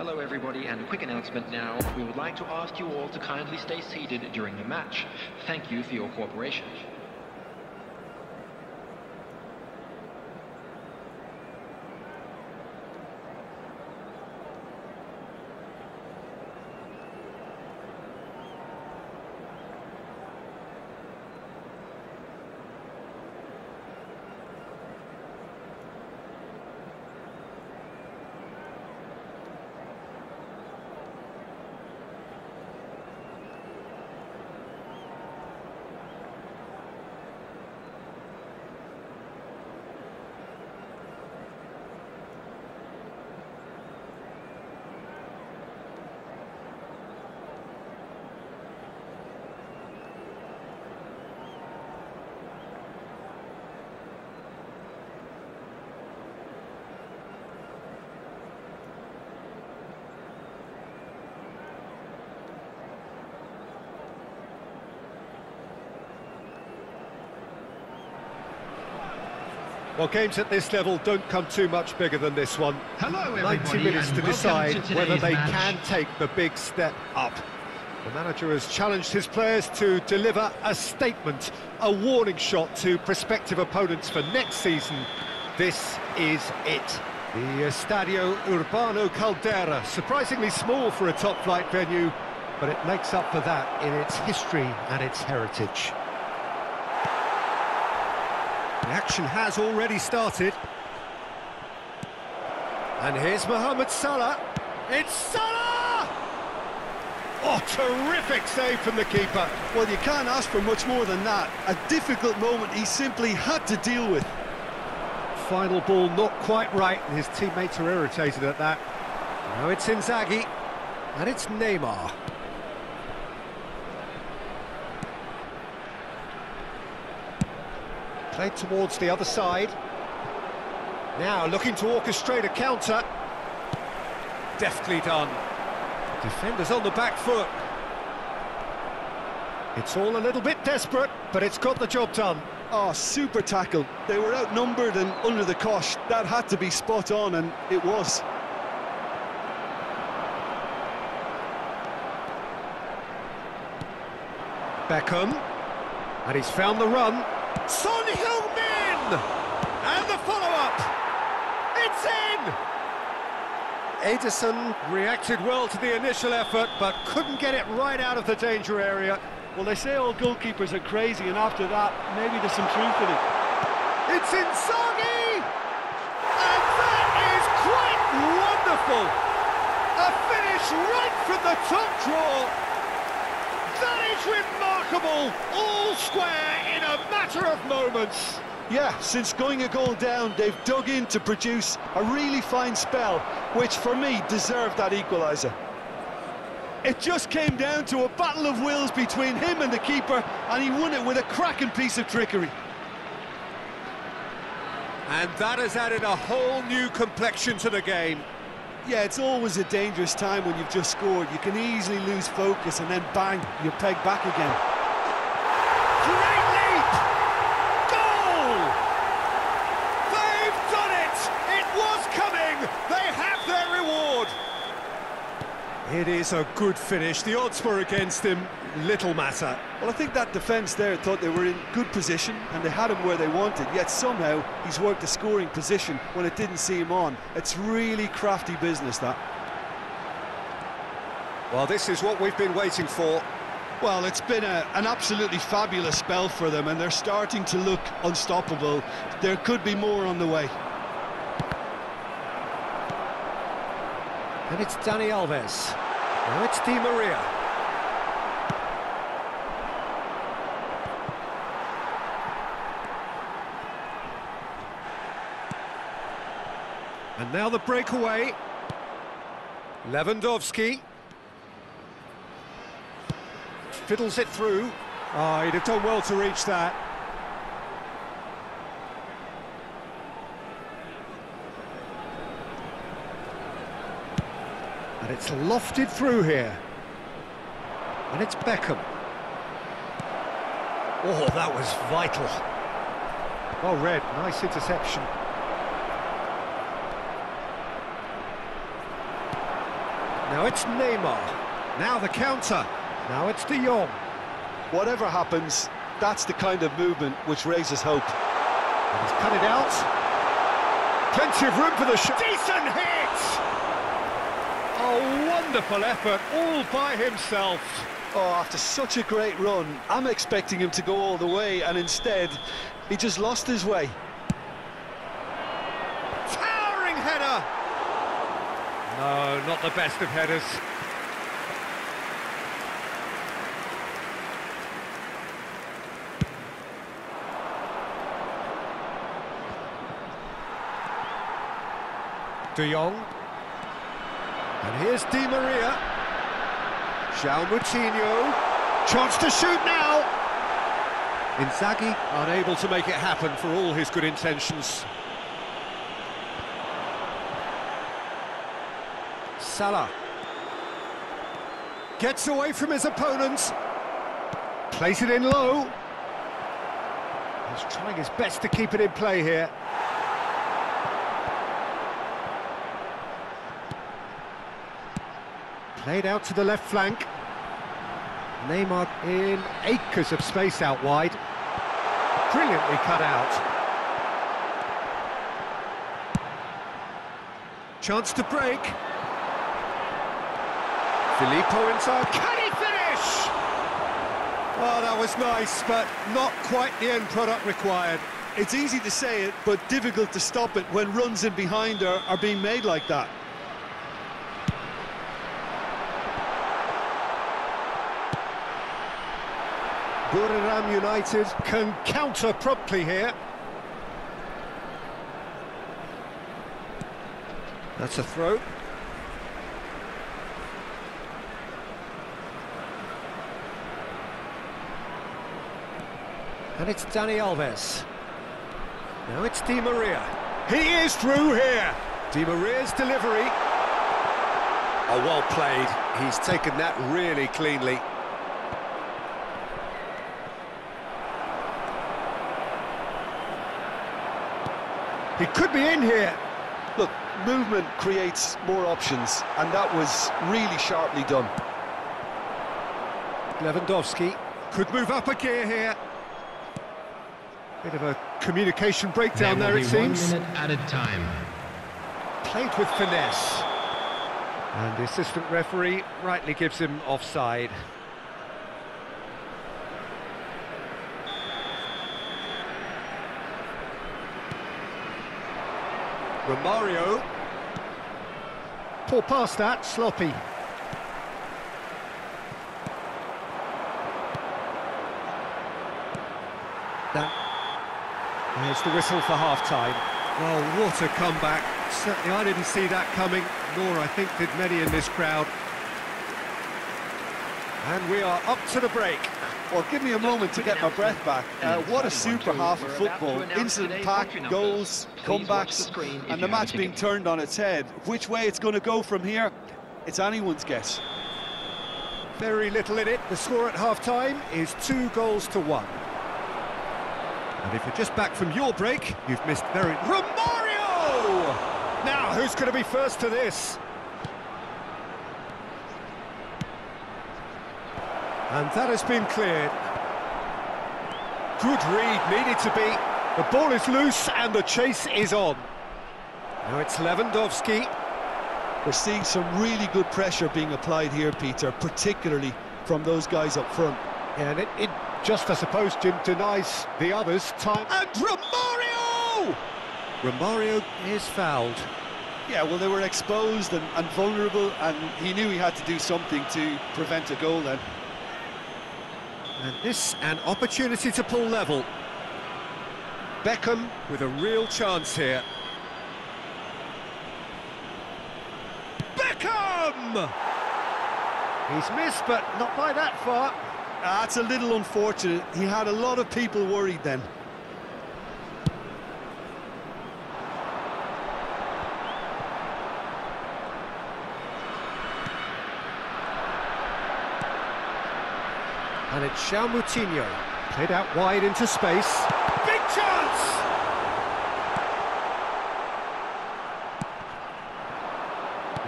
Hello everybody and a quick announcement now. We would like to ask you all to kindly stay seated during the match. Thank you for your cooperation. Well, games at this level don't come too much bigger than this one. Hello, 90 minutes to decide to whether they match. can take the big step up. The manager has challenged his players to deliver a statement, a warning shot to prospective opponents for next season. This is it. The Estadio Urbano Caldera, surprisingly small for a top-flight venue, but it makes up for that in its history and its heritage. Action has already started. And here's Mohamed Salah. It's Salah! Oh, terrific save from the keeper. Well, you can't ask for much more than that. A difficult moment he simply had to deal with. Final ball not quite right, and his teammates are irritated at that. Now it's Inzaghi, and it's Neymar. Played towards the other side. Now looking to orchestrate a counter. Deftly done. Defenders on the back foot. It's all a little bit desperate, but it's got the job done. Oh, super tackle. They were outnumbered and under the cosh. That had to be spot on, and it was. Beckham. And he's found the run. Son Heung-min! And the follow-up! It's in! Edison reacted well to the initial effort, but couldn't get it right out of the danger area. Well, they say all goalkeepers are crazy, and after that, maybe there's some truth in it. It's Inzaghi! And that is quite wonderful! A finish right from the top draw! That is remarkable! All square in a matter of moments! Yeah, since going a goal down, they've dug in to produce a really fine spell, which for me deserved that equaliser. It just came down to a battle of wills between him and the keeper, and he won it with a cracking piece of trickery. And that has added a whole new complexion to the game. Yeah, it's always a dangerous time when you've just scored. You can easily lose focus and then bang, you're pegged back again. Great leap! Goal! They've done it! It was coming! They have their reward! It is a good finish. The odds were against him. Little matter. Well, I think that defence there thought they were in good position and they had him where they wanted, yet somehow he's worked a scoring position when it didn't see him on. It's really crafty business, that. Well, this is what we've been waiting for. Well, it's been a, an absolutely fabulous spell for them and they're starting to look unstoppable. There could be more on the way. And it's Dani Alves. Now it's Di Maria. And now the breakaway. Lewandowski. Fiddles it through. Oh, he'd have done well to reach that. And it's lofted through here. And it's Beckham. Oh, that was vital. Oh, Red, nice interception. Now it's Neymar. Now the counter. Now it's De Jong. Whatever happens, that's the kind of movement which raises hope. And He's cut it out. Plenty of room for the shot. Decent hit! A wonderful effort, all by himself. Oh, after such a great run, I'm expecting him to go all the way, and instead, he just lost his way. Towering header! No, not the best of headers. De Jong. And here's Di Maria. João Moutinho. Chance to shoot now. Inzaghi unable to make it happen for all his good intentions. Salah. Gets away from his opponents. Plays it in low. He's trying his best to keep it in play here. Played out to the left flank. Neymar in acres of space out wide. Brilliantly cut out. Chance to break. Filippo inside. Can he finish? Oh, that was nice, but not quite the end product required. It's easy to say it, but difficult to stop it when runs in behind are, are being made like that. Buriram United can counter promptly here. That's a throw. And it's Dani Alves. Now it's Di Maria. He is through here. Di Maria's delivery. Oh, well played. He's taken that really cleanly. He could be in here. Look, movement creates more options, and that was really sharply done. Lewandowski could move up a gear here. Bit of a communication breakdown there, it seems. One minute added time. Played with finesse. And the assistant referee rightly gives him offside. Romario. Poor pass that, sloppy. That. There's the whistle for half-time. Well, what a comeback. Certainly I didn't see that coming, nor I think did many in this crowd. And we are up to the break. Well, give me a moment to get my breath back. Uh, what a super half of football. Incident pack, goals, comebacks, and the match being turned on its head. Which way it's going to go from here, it's anyone's guess. Very little in it. The score at half-time is two goals to one. And if you're just back from your break, you've missed very... Romario! Now, who's going to be first to this? And that has been cleared. Good read, needed to be. The ball is loose and the chase is on. Now it's Lewandowski. We're seeing some really good pressure being applied here, Peter, particularly from those guys up front. Yeah, and it, it just, I suppose, Jim, denies the others time. And Romario! Romario is fouled. Yeah, well, they were exposed and, and vulnerable, and he knew he had to do something to prevent a goal then. And this, an opportunity to pull level. Beckham with a real chance here. Beckham! He's missed, but not by that far. Ah, that's a little unfortunate. He had a lot of people worried then. And it's João Moutinho. Played out wide into space. Big chance!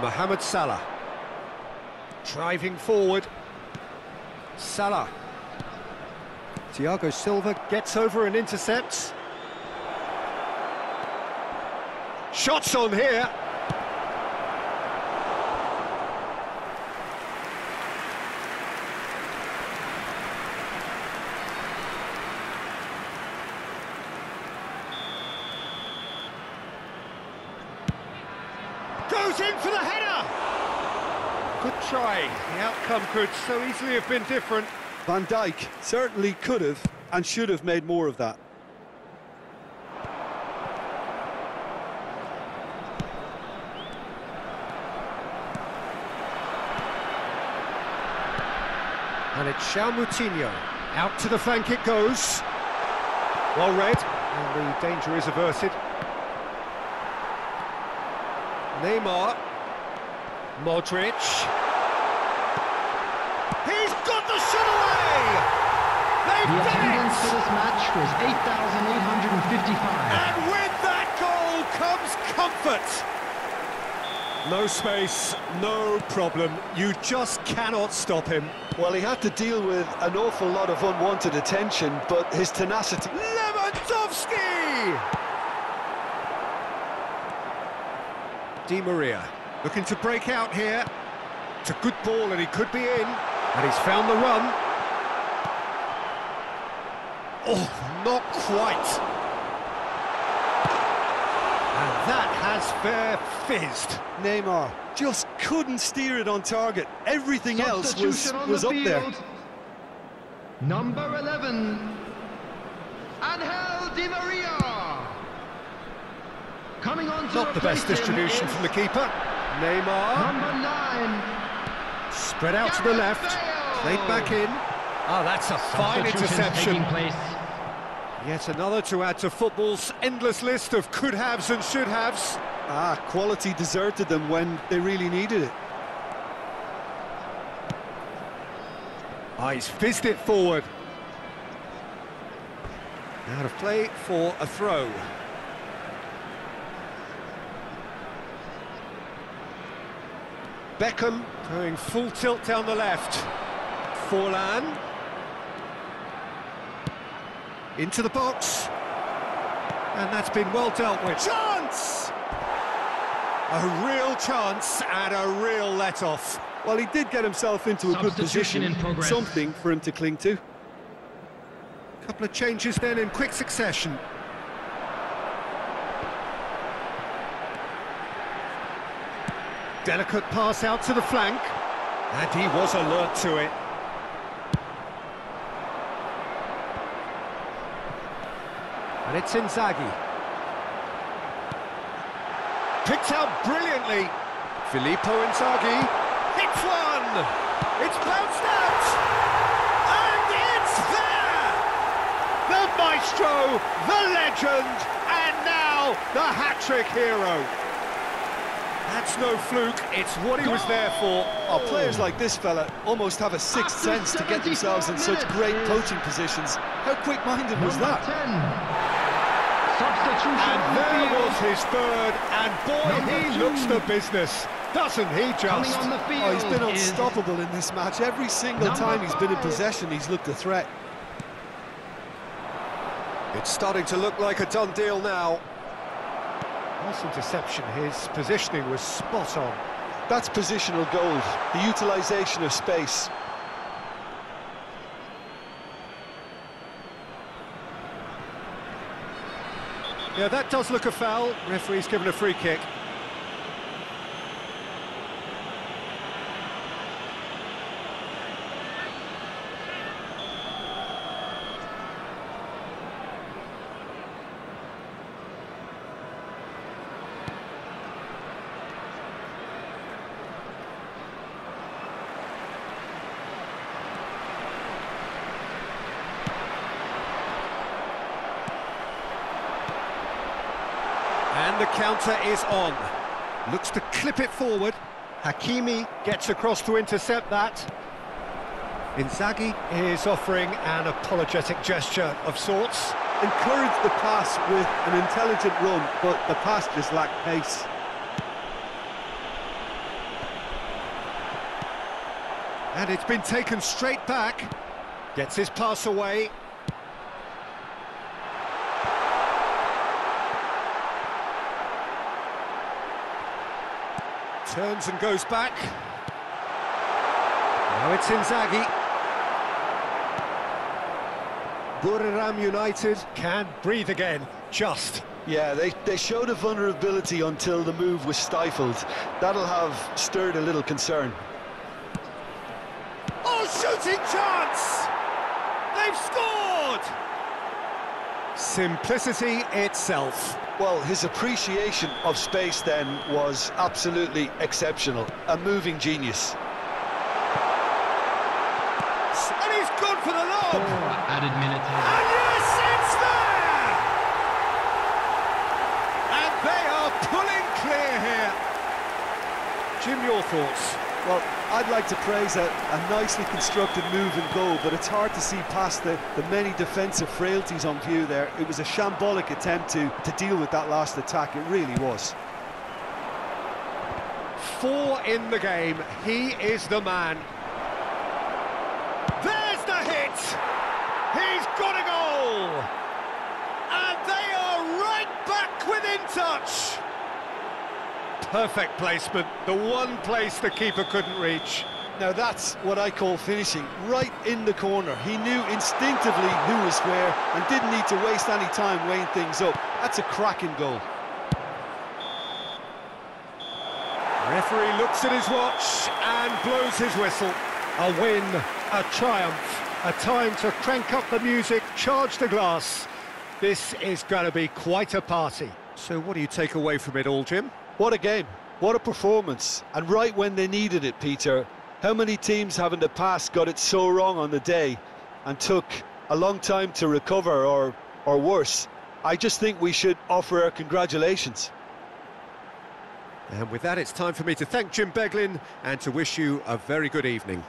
Mohamed Salah. Driving forward. Salah. Thiago Silva gets over and intercepts. Shots on here. Goes in for the header! Good try. The outcome could so easily have been different. Van Dijk certainly could have and should have made more of that. And it's João Moutinho. Out to the flank it goes. Well read, and the danger is averted. Neymar. Modric. He's got the shot away! They've The done attendance for this match was 8,855. And with that goal comes comfort! No space, no problem. You just cannot stop him. Well, he had to deal with an awful lot of unwanted attention, but his tenacity... Lewandowski! Di Maria looking to break out here. It's a good ball and he could be in. And he's found the run. Oh, not quite. And that has fair fizzed. Neymar just couldn't steer it on target. Everything else was, was the up there. Number 11, Angel Di Maria. Coming on to Not the best distribution from the keeper. Neymar. Number 9, Spread out to the left. Bale. Played back in. Oh, that's a fine interception. taking place. Yet another to add to football's endless list of could-haves and should-haves. Ah, quality deserted them when they really needed it. Ah, he's fizzed it forward. Out of play for a throw. Beckham going full tilt down the left. Forlan. Into the box. And that's been well dealt with. Chance! A real chance and a real let-off. Well, he did get himself into a good position. in progress. Something for him to cling to. A Couple of changes then in quick succession. Delicate pass out to the flank. And he was alert to it. And it's Inzaghi. Picked out brilliantly. Filippo Inzaghi hits one. It's bounced out. And it's there. The maestro, the legend, and now the hat-trick hero. That's no fluke, it's what he was there for. Oh, players like this fella almost have a sixth After sense to get themselves in such great coaching positions. How quick-minded was that? 10, substitution And on the there was his third, and boy, Number he two. looks the business, doesn't he Coming just? on the field Oh, he's been unstoppable in this match. Every single Number time he's been in possession, he's looked a threat. It's starting to look like a done deal now. Nice interception, his positioning was spot on. That's positional gold, the utilisation of space. Yeah, that does look a foul. Referee's given a free kick. The counter is on. Looks to clip it forward. Hakimi gets across to intercept that. Inzaghi is offering an apologetic gesture of sorts. Encouraged the pass with an intelligent run, but the pass just lacked pace. And it's been taken straight back. Gets his pass away. Turns and goes back. Now it's Inzaghi. Buriram United can't breathe again, just. Yeah, they, they showed a vulnerability until the move was stifled. That'll have stirred a little concern. Oh, shooting chance! They've scored! Simplicity itself. Well, his appreciation of space then was absolutely exceptional. A moving genius. And he's good for the Four lob! added minutes. And yes, it's there! And they are pulling clear here. Jim, your thoughts? Well, I'd like to praise a, a nicely constructed move and goal, but it's hard to see past the, the many defensive frailties on view there. It was a shambolic attempt to, to deal with that last attack, it really was. Four in the game. He is the man. There's the hit! He's got a goal! And they are right back within touch! Perfect placement, the one place the keeper couldn't reach. Now that's what I call finishing, right in the corner. He knew instinctively who was where and didn't need to waste any time weighing things up. That's a cracking goal. Referee looks at his watch and blows his whistle. A win, a triumph, a time to crank up the music, charge the glass. This is going to be quite a party. So what do you take away from it all, Jim? What a game, what a performance. And right when they needed it, Peter. How many teams have in the past got it so wrong on the day and took a long time to recover or, or worse? I just think we should offer our congratulations. And with that, it's time for me to thank Jim Beglin and to wish you a very good evening.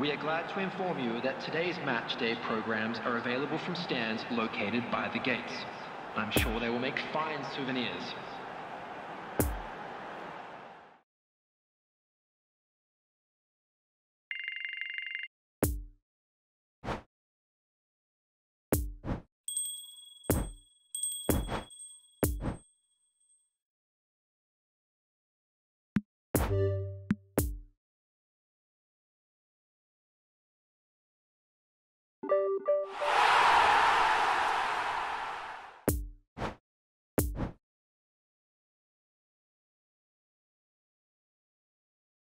We are glad to inform you that today's match day programs are available from stands located by the gates. I'm sure they will make fine souvenirs.